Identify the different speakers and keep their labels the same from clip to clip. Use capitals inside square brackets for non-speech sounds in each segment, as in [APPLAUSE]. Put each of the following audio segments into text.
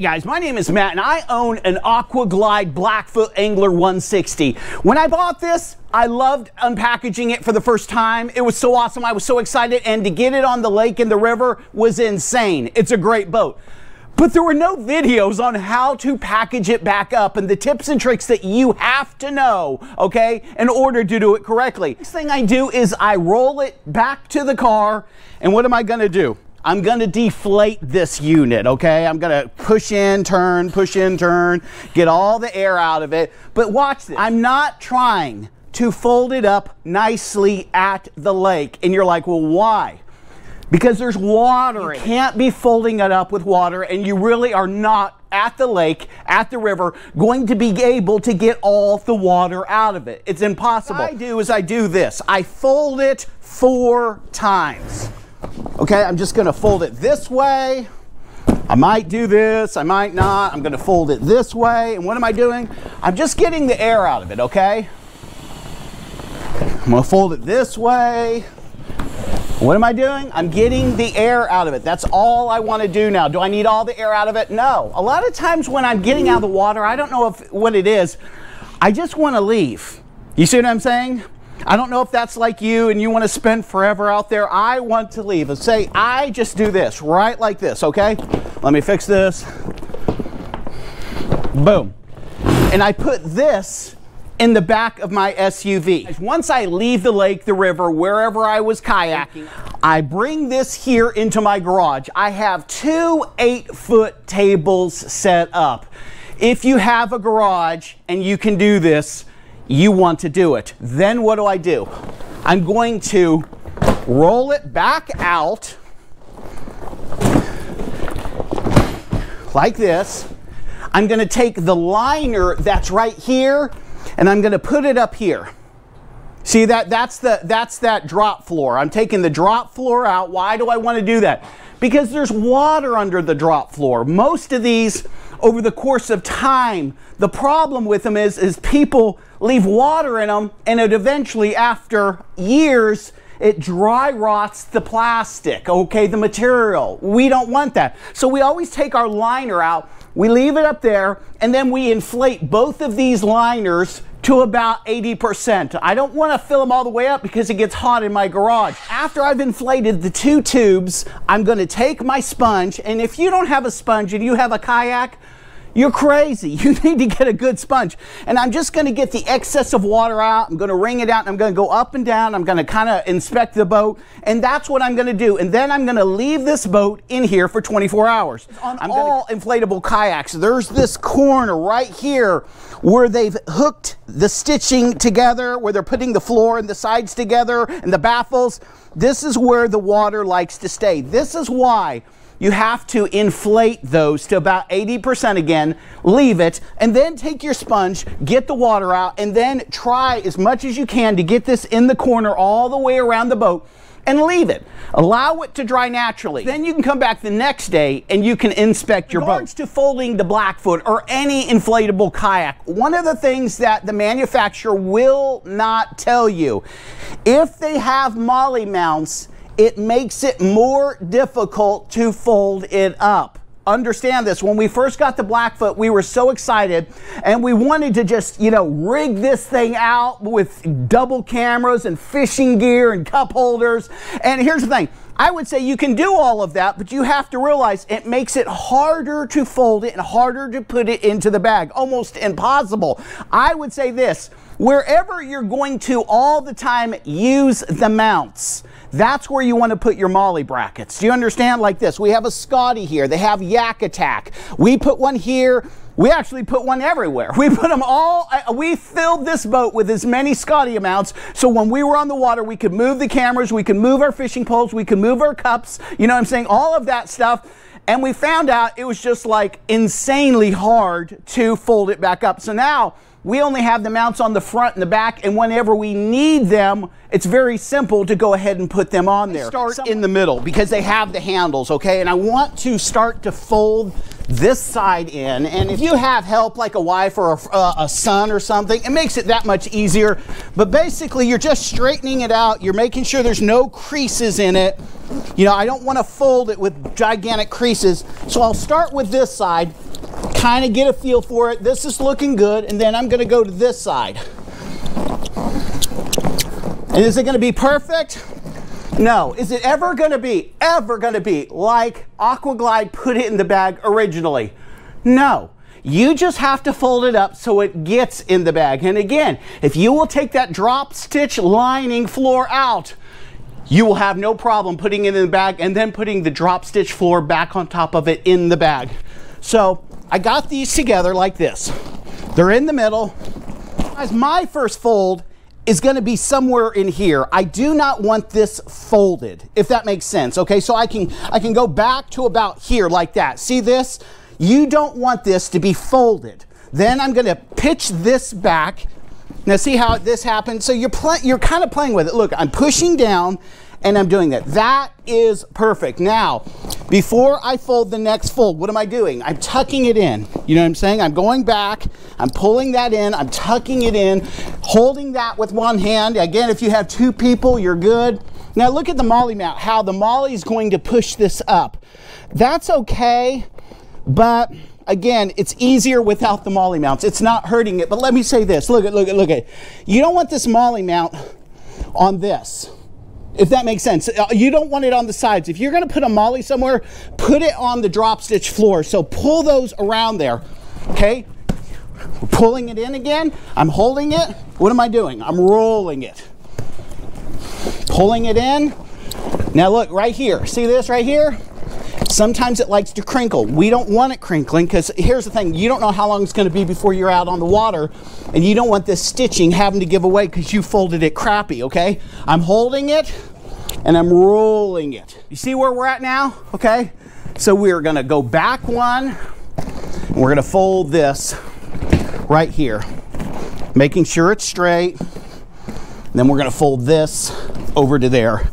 Speaker 1: Guys, my name is Matt and I own an Aquaglide Blackfoot Angler 160. When I bought this, I loved unpackaging it for the first time. It was so awesome. I was so excited and to get it on the lake and the river was insane. It's a great boat. But there were no videos on how to package it back up and the tips and tricks that you have to know, okay, in order to do it correctly. Next thing I do is I roll it back to the car and what am I gonna do? I'm going to deflate this unit, okay? I'm going to push in, turn, push in, turn, get all the air out of it. But watch this. I'm not trying to fold it up nicely at the lake. And you're like, well, why? Because there's water. You can't be folding it up with water, and you really are not at the lake, at the river, going to be able to get all the water out of it. It's impossible. What I do is I do this. I fold it four times. Okay, I'm just gonna fold it this way. I might do this, I might not. I'm gonna fold it this way. And what am I doing? I'm just getting the air out of it, okay? I'm gonna fold it this way. What am I doing? I'm getting the air out of it. That's all I want to do now. Do I need all the air out of it? No. A lot of times when I'm getting out of the water, I don't know if what it is. I just want to leave. You see what I'm saying? I don't know if that's like you and you want to spend forever out there. I want to leave and say, I just do this, right like this, okay? Let me fix this. Boom. And I put this in the back of my SUV. Once I leave the lake, the river, wherever I was kayaking, I bring this here into my garage. I have two eight foot tables set up. If you have a garage and you can do this, you want to do it. Then what do I do? I'm going to roll it back out like this. I'm going to take the liner that's right here and I'm going to put it up here. See that that's the that's that drop floor. I'm taking the drop floor out. Why do I want to do that? Because there's water under the drop floor. Most of these over the course of time, the problem with them is is people leave water in them, and it eventually, after years, it dry rots the plastic, okay, the material. We don't want that. So we always take our liner out, we leave it up there, and then we inflate both of these liners to about 80%. I don't want to fill them all the way up because it gets hot in my garage. After I've inflated the two tubes, I'm going to take my sponge, and if you don't have a sponge and you have a kayak, you're crazy. [LAUGHS] You need to get a good sponge. And I'm just going to get the excess of water out. I'm going to wring it out. I'm going to go up and down. I'm going to kind of inspect the boat. And that's what I'm going to do. And then I'm going to leave this boat in here for 24 hours. On I'm all gonna... inflatable kayaks, there's this corner right here where they've hooked the stitching together, where they're putting the floor and the sides together and the baffles. This is where the water likes to stay. This is why you have to inflate those to about 80% again, leave it, and then take your sponge, get the water out, and then try as much as you can to get this in the corner all the way around the boat and leave it. Allow it to dry naturally. Then you can come back the next day and you can inspect your boat. to folding the Blackfoot or any inflatable kayak, one of the things that the manufacturer will not tell you, if they have molly mounts, it makes it more difficult to fold it up. Understand this. When we first got the Blackfoot, we were so excited and we wanted to just, you know, rig this thing out with double cameras and fishing gear and cup holders. And here's the thing. I would say you can do all of that, but you have to realize it makes it harder to fold it and harder to put it into the bag. Almost impossible. I would say this, wherever you're going to all the time use the mounts, that's where you want to put your molly brackets. Do you understand? Like this. We have a Scotty here. They have Yak Attack. We put one here. We actually put one everywhere. [LAUGHS] We put them all, uh, we filled this boat with as many Scotty amounts. So when we were on the water, we could move the cameras, we could move our fishing poles, we could move our cups, you know what I'm saying? All of that stuff. And we found out it was just like insanely hard to fold it back up. So now we only have the mounts on the front and the back, and whenever we need them, it's very simple to go ahead and put them on there. Start in the middle because they have the handles, okay? And I want to start to fold this side in. And if you have help like a wife or a, uh, a, son or something, it makes it that much easier. But basically, you're just straightening it out. You're making sure there's no creases in it. You know, I don't want to fold it with gigantic creases. So I'll start with this side, kind of get a feel for it. This is looking good. And then I'm going to go to this side. And is it going to be perfect? No. Is it ever going to be, ever going to be like Aquaglide put it in the bag originally? No. You just have to fold it up so it gets in the bag. And again, if you will take that drop stitch lining floor out, you will have no problem putting it in the bag and then putting the drop stitch floor back on top of it in the bag. So I got these together like this. They're in the middle. As my first fold is going to be somewhere in here. I do not want this folded, if that makes sense. Okay, so I can, I can go back to about here like that. See this? You don't want this to be folded. Then I'm going to pitch this back. Now see how this happens? So you're, you're kind of playing with it. Look, I'm pushing down and I'm doing that. That is perfect. Now, before I fold the next fold, what am I doing? I'm tucking it in. You know what I'm saying? I'm going back, I'm pulling that in, I'm tucking it in, holding that with one hand. Again, if you have two people, you're good. Now look at the molly mount, how the molly is going to push this up. That's okay, but again, it's easier without the molly mounts. It's not hurting it, but let me say this. Look at, look at, look at. You don't want this molly mount on this if that makes sense. Uh, you don't want it on the sides. If you're going to put a molly somewhere, put it on the drop stitch floor. So pull those around there, okay? We're pulling it in again. I'm holding it. What am I doing? I'm rolling it. Pulling it in. Now look, right here. See this right here? Sometimes it likes to crinkle. We don't want it crinkling because here's the thing. You don't know how long it's going to be before you're out on the water and you don't want this stitching having to give away because you folded it crappy, okay? I'm holding it and I'm rolling it. You see where we're at now? Okay? So we're going to go back one. we're going to fold this right here, making sure it's straight. then we're going to fold this over to there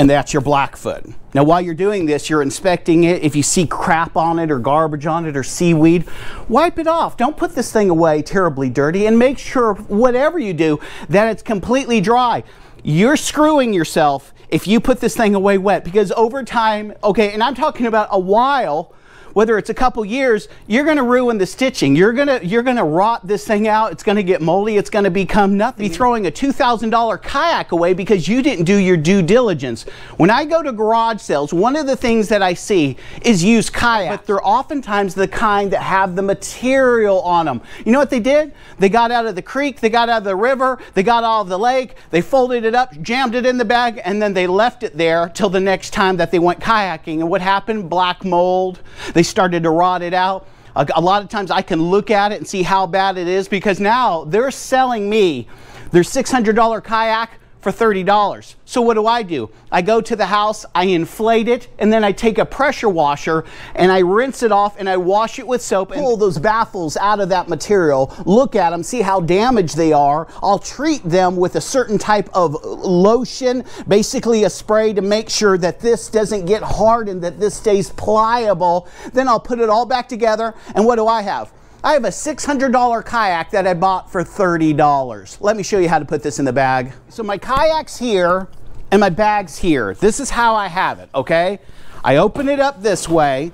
Speaker 1: and that's your Blackfoot. Now while you're doing this, you're inspecting it. If you see crap on it or garbage on it or seaweed, wipe it off. Don't put this thing away terribly dirty and make sure whatever you do that it's completely dry. You're screwing yourself if you put this thing away wet because over time, okay, and I'm talking about a while, whether it's a couple years, you're going to ruin the stitching. You're going to you're going to rot this thing out. It's going to get moldy. It's going to become nothing. Be mm-hmm. throwing a $2,000 kayak away because you didn't do your due diligence. When I go to garage sales, one of the things that I see is used kayaks, but they're oftentimes the kind that have the material on them. You know what they did? They got out of the creek, they got out of the river, they got out of the lake, they folded it up, jammed it in the bag, and then they left it there till the next time that they went kayaking. And what happened? Black mold. They they started to rot it out. A, a lot of times I can look at it and see how bad it is because now they're selling me their $600 kayak for $30. So what do I do? I go to the house, I inflate it, and then I take a pressure washer and I rinse it off and I wash it with soap and pull those baffles out of that material, look at them, see how damaged they are. I'll treat them with a certain type of lotion, basically a spray to make sure that this doesn't get hardened, that this stays pliable. Then I'll put it all back together and what do I have? I have a $600 kayak that I bought for $30. Let me show you how to put this in the bag. So my kayak's here and my bag's here. This is how I have it, okay? I open it up this way.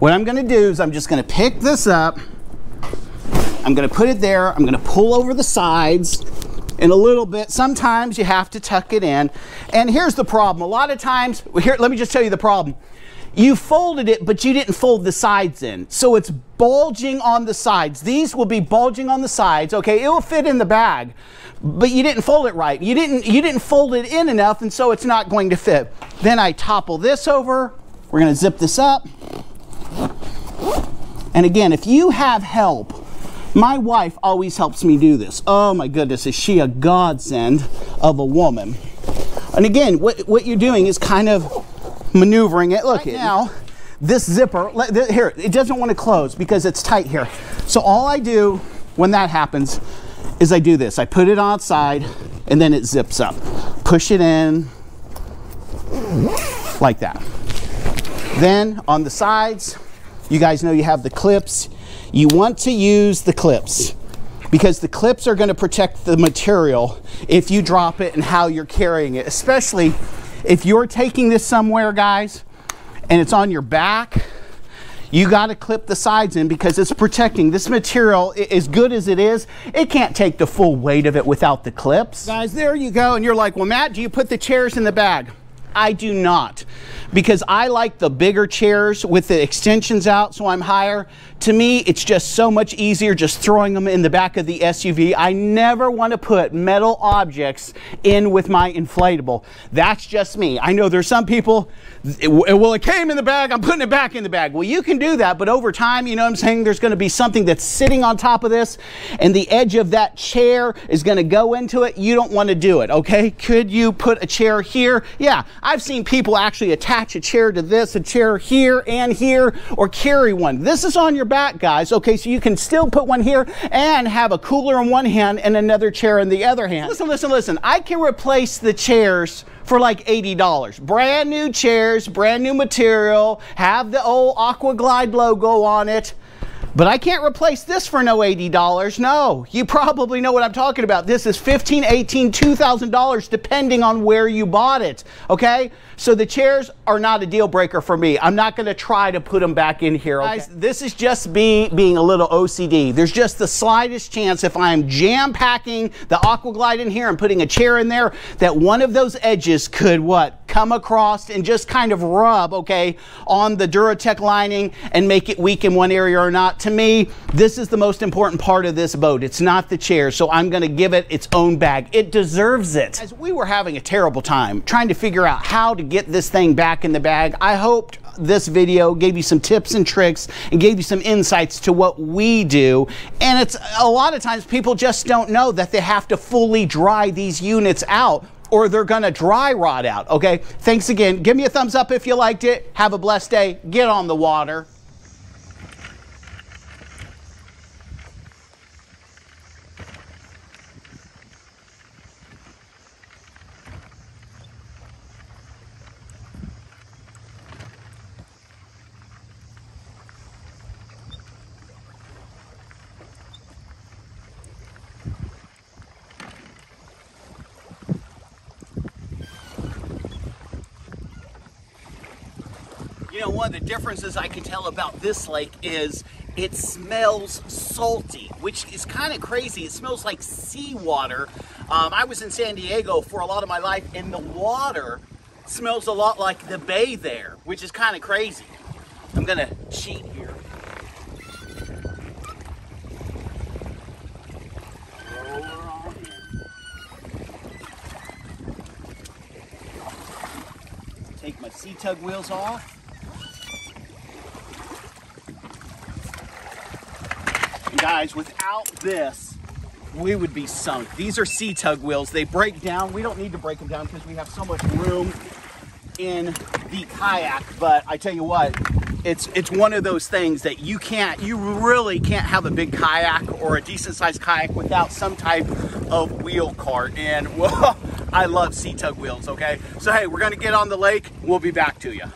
Speaker 1: What I'm gonna do is I'm just gonna pick this up. I'm gonna put it there. I'm gonna pull over the sides in a little bit. Sometimes you have to tuck it in. And here's the problem. A lot of times, here, let me just tell you the problem. You folded it, but you didn't fold the sides in. So it's bulging on the sides. These will be bulging on the sides. Okay, it will fit in the bag, but you didn't fold it right. You didn't, you didn't fold it in enough, and so it's not going to fit. Then I topple this over. We're gonna zip this up. And again, if you have help, my wife always helps me do this. Oh my goodness, is she a godsend of a woman. And again, what, what you're doing is kind of maneuvering it. Look right now, this zipper, here, it doesn't want to close because it's tight here. So all I do when that happens is I do this. I put it outside and then it zips up. Push it in like that. Then on the sides, you guys know you have the clips. You want to use the clips because the clips are going to protect the material if you drop it and how you're carrying it, especially if you're taking this somewhere, guys, and it's on your back. You got to clip the sides in because it's protecting. This material, as good as it is, it can't take the full weight of it without the clips. Guys, there you go. And you're like, well, Matt, do you put the chairs in the bag? I do not because I like the bigger chairs with the extensions out so I'm higher. To me, it's just so much easier just throwing them in the back of the SUV. I never want to put metal objects in with my inflatable. That's just me. I know there's some people, well, it came in the bag, I'm putting it back in the bag. Well, you can do that, but over time, you know what I'm saying? There's going to be something that's sitting on top of this, and the edge of that chair is going to go into it. You don't want to do it, okay? Could you put a chair here? Yeah, I've seen people actually attach a chair to this, a chair here and here, or carry one. This is on your back, guys. Okay, so you can still put one here and have a cooler in one hand and another chair in the other hand. Listen, listen, listen. I can replace the chairs for like $80. Brand new chairs, brand new material, have the old Aquaglide logo on it. But I can't replace this for no $80. No, you probably know what I'm talking about. This is $15, $18, $2,000 depending on where you bought it. Okay? So the chairs are not a deal breaker for me. I'm not going to try to put them back in here. Okay? Guys, this is just me being a little OCD. There's just the slightest chance if I'm jam packing the Aquaglide in here and putting a chair in there that one of those edges could what? Come across and just kind of rub, okay, on the Duratex lining and make it weak in one area or not. To me, this is the most important part of this boat. It's not the chair, so I'm going to give it its own bag. It deserves it. As we were having a terrible time trying to figure out how to get this thing back in the bag. I hoped this video gave you some tips and tricks and gave you some insights to what we do. And it's a lot of times people just don't know that they have to fully dry these units out or they're to dry rot out. Okay. Thanks again. Give me a thumbs up if you liked it. Have a blessed day. Get on the water. You know, one of the differences I can tell about this lake is it smells salty, which is kind of crazy. It smells like seawater. Um, I was in San Diego for a lot of my life, and the water smells a lot like the bay there, which is kind of crazy. I'm gonna cheat here. Take my C-Tug wheels off. Guys, without this, we would be sunk. These are C-Tug wheels. They break down. We don't need to break them down because we have so much room in the kayak. But I tell you what, it's it's one of those things that you can't, you really can't have a big kayak or a decent sized kayak without some type of wheel cart. And [LAUGHS] well, I love C-Tug wheels, okay? So hey, we're gonna get on the lake. We'll be back to you.